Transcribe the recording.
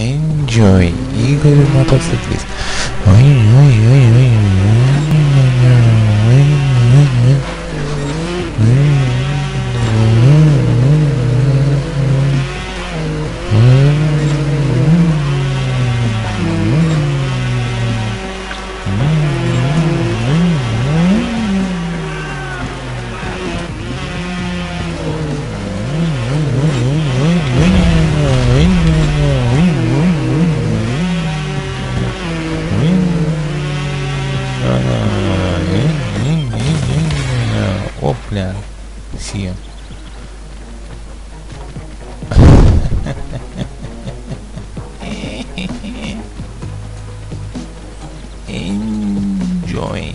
enjoy. Eagle motorcyclist. Claro, sí. Enjoy.